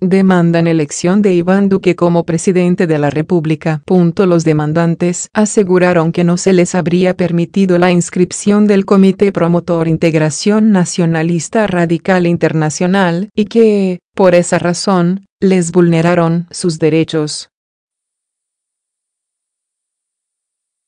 demandan elección de Iván Duque como presidente de la República. Los demandantes aseguraron que no se les habría permitido la inscripción del Comité Promotor Integración Nacionalista Radical Internacional y que, por esa razón, les vulneraron sus derechos.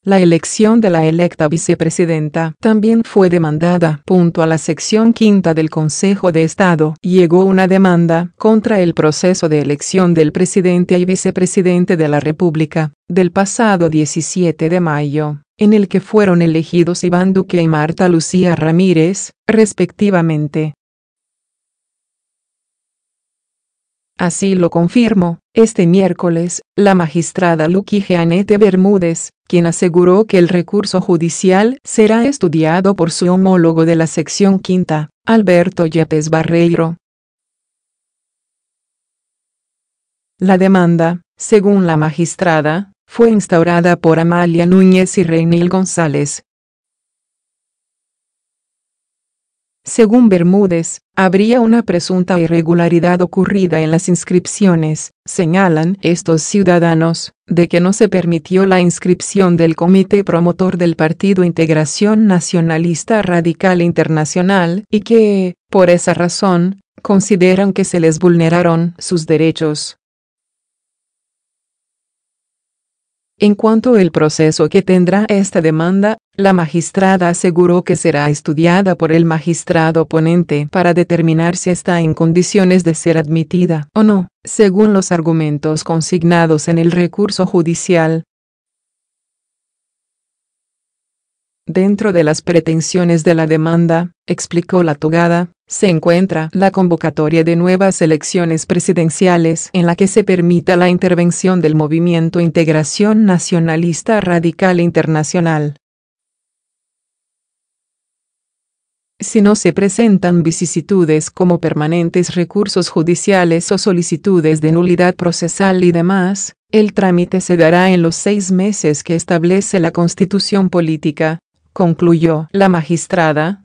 La elección de la electa vicepresidenta también fue demandada. Punto a la sección quinta del Consejo de Estado. Llegó una demanda contra el proceso de elección del presidente y vicepresidente de la República, del pasado 17 de mayo, en el que fueron elegidos Iván Duque y Marta Lucía Ramírez, respectivamente. Así lo confirmó, este miércoles, la magistrada Lucky Jeanette Bermúdez, quien aseguró que el recurso judicial será estudiado por su homólogo de la sección quinta, Alberto Yepes Barreiro. La demanda, según la magistrada, fue instaurada por Amalia Núñez y Reinil González, Según Bermúdez, habría una presunta irregularidad ocurrida en las inscripciones, señalan estos ciudadanos, de que no se permitió la inscripción del comité promotor del Partido Integración Nacionalista Radical Internacional y que, por esa razón, consideran que se les vulneraron sus derechos. En cuanto al proceso que tendrá esta demanda, la magistrada aseguró que será estudiada por el magistrado ponente para determinar si está en condiciones de ser admitida o no, según los argumentos consignados en el recurso judicial. Dentro de las pretensiones de la demanda, explicó la togada, se encuentra la convocatoria de nuevas elecciones presidenciales en la que se permita la intervención del movimiento Integración Nacionalista Radical Internacional. Si no se presentan vicisitudes como permanentes recursos judiciales o solicitudes de nulidad procesal y demás, el trámite se dará en los seis meses que establece la Constitución Política, concluyó la magistrada,